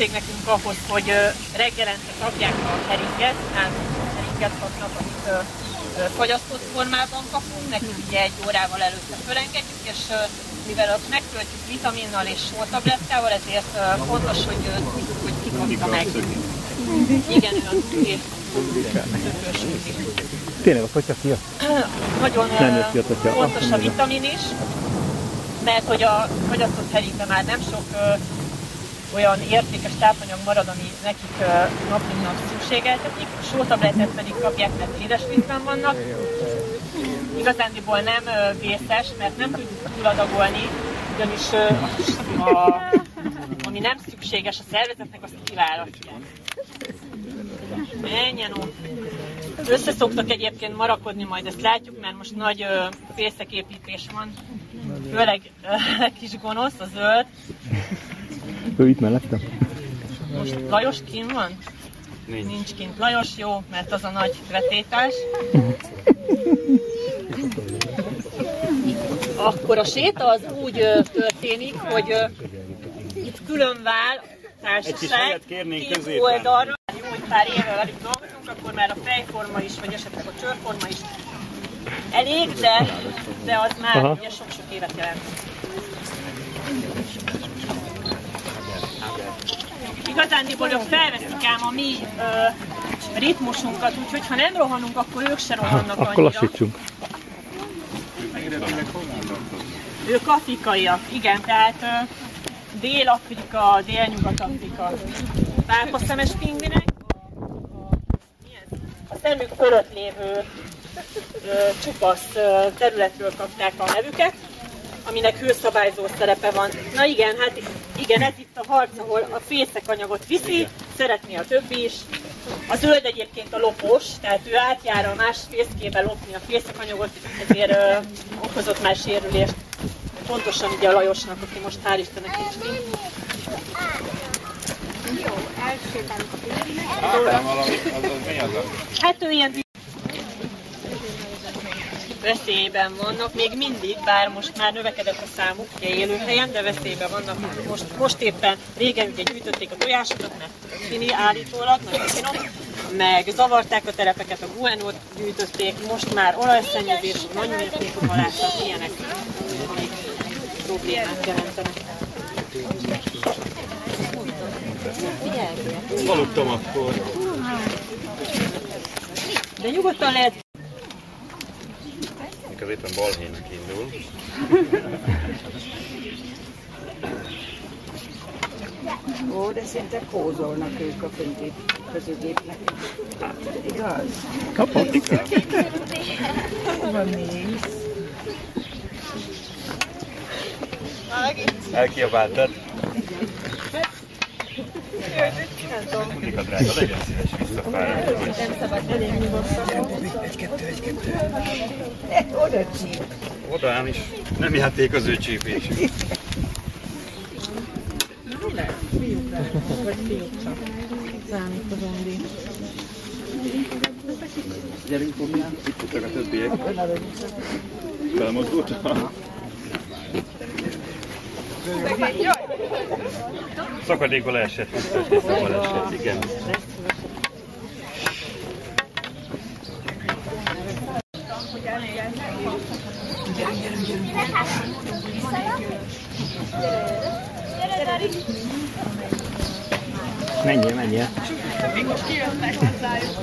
szükség nekünk ahhoz, hogy reggelente kapják a heringet, nem heringet kapnak, amit fagyasztott formában kapunk, nekünk ugye egy órával előtte fölengedjük, és mivel ott megtöltjük vitaminnal és sótablettával, ezért fontos, hogy tudjuk, hogy ki kapta meg. Igen, ő a. Tényleg a potya kijött? Nagyon Nem ki a totya. fontos Azt a vitamin is, mert hogy a fogyasztott heringben már nem sok olyan értékes tápanyag marad, ami nekik nap mint nap szükségeltetik, a sótablettet pedig kapják, mert édesvízben vannak. Igazándiból nem vészes, mert nem tudjuk túladagolni, ugyanis a, ami nem szükséges a szervezetnek, azt kiválasztják. Menjen ó. Össze szoktak egyébként marakodni, majd ezt látjuk, mert most nagy ö, fészeképítés van. Főleg ö, kis gonosz, a zöld. Ő itt mellettem? Most Lajos kint van? Nincs. Nincs kint. Lajos jó, mert az a nagy vetétás. Akkor a séta az úgy történik, hogy itt külön vál Egy kis társaság két oldalra. Jó, hogy pár éve velük dolgozunk, akkor már a fejforma is, vagy esetleg a csőrforma is elég, de, de az már Aha. ugye sok-sok évet jelent. Igazándiból ők felveszik ám a mi ö, ritmusunkat, úgyhogy ha nem rohanunk, akkor ők se rohannak Akkor annyira. lassítsunk. Ők afrikaiak, igen, tehát Dél-Afrika, Dél-Nyugat-Afrika. Pálkaszemes pingvinek. A szemük fölött lévő ö, csupasz ö, területről kapták a nevüket, aminek hőszabályzó szerepe van. Na igen, hát igen, ez itt a harc, ahol a fészek anyagot viszi, szeretné a többi is. A zöld egyébként a lopós, tehát ő átjár a más fészkébe lopni a fészekanyagot, ezért ö, okozott már sérülést. Pontosan ugye a Lajosnak, aki most hál' Istennek nincs kint. Hát ő ilyen veszélyben vannak, még mindig, bár most már növekedett a számuk, ugye élőhelyen, de veszélyben vannak. Most, most éppen régen ugye gyűjtötték a tojásokat, mert fini állítólag, nagyon finom, meg zavarták a telepeket, a guenót gyűjtötték, most már olajszennyezés, nagy mértékű halászat, ilyenek, amik problémát jelentenek. Aludtam akkor. De nyugodtan lehet Mikor éppen balhénak indul. Ó, de szinte kózolnak ők a föndi közögépnek. Igaz? Kapott? Hova mész? Elkiabáltad? Monika drága, legyen szíves visszafáradni. Oda csíp. Oda ám is. Nem játék az ő csípés. Gyerünk, Pomján. Itt tudtak a többiek. Felmozdultam. Szakadékba leesett, tiszteltészre baleset, igen. Menjél, menjél. Még most kijönnek hozzájuk.